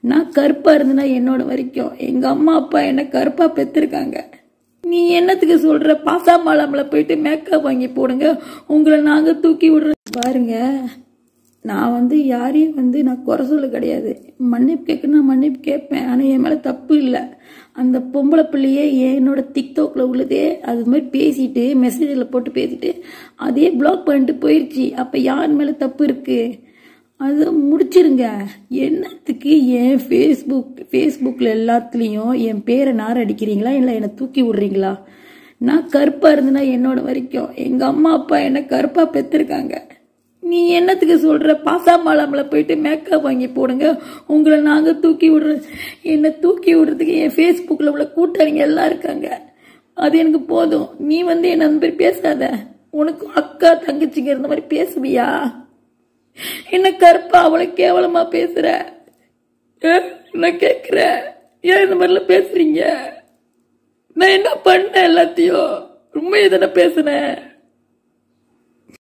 நான் கருப்பாக இருந்தேன்னா என்னோட வரைக்கும். எங்கள் அம்மா அப்பா என்னை கருப்பாக பெற்றிருக்காங்க நீ என்னத்துக்கு சொல்ற? பாசாமாலாமல போயிட்டு மேக்கப் வாங்கி போடுங்க. உங்களை நாங்கள் தூக்கி விடுற. பாருங்க நான் வந்து யாரையும் வந்து நான் குறை சொல்ல கிடையாது. மன்னிப்பு கேட்கணும் மன்னிப்பு கேட்பேன். ஆனால் என் மேலே தப்பு இல்லை. அந்த பொம்பளை பிள்ளையே என்னோட டிக்டாக்ல உள்ளதே. அது மாதிரி பேசிட்டு மெசேஜில் போட்டு பேசிட்டு அதே பிளாக் பண்ணிட்டு போயிடுச்சு அப்போ யார் மேலே தப்பு இருக்குது அது முடிச்சிருங்க. என்னத்துக்கு என் ஃபேஸ்புக் ஃபேஸ்புக்கில் எல்லாத்துலேயும் என் பேரை நார் அடிக்கிறீங்களா? இல்லை என்னை தூக்கி விடுறீங்களா? நான் கருப்பாக இருந்தேன்னா என்னோட வரைக்கும் எங்கள் அம்மா அப்பா என்னை கருப்பாக பெற்றிருக்காங்க நீ என்னத்துக்கு சொல்ற? பாசாமாலாமல போயிட்டு மேக்கப் வாங்கி போடுங்க. உங்களை நாங்கள் தூக்கி விடுற என்னை தூக்கி விடுறதுக்கு என் ஃபேஸ்புக்கில் உள்ள கூட்டணிங்க எல்லாம் இருக்காங்க. அது எனக்கு போதும். நீ வந்து என்னை அந்த மாதிரி பேசாத. உனக்கு அக்கா தங்கச்சிங்க இருந்த மாதிரி பேசுவியா? என்ன கருப்பா அவளை கேவலமா பேசுற? ஏன்? நான் கேக்குறேன் ஏன் இந்த மாதிரிலாம் பேசுறீங்க? நான் என்ன பண்ணேன் எல்லாத்தையும்? உண்மையை தானே பேசுனேன்.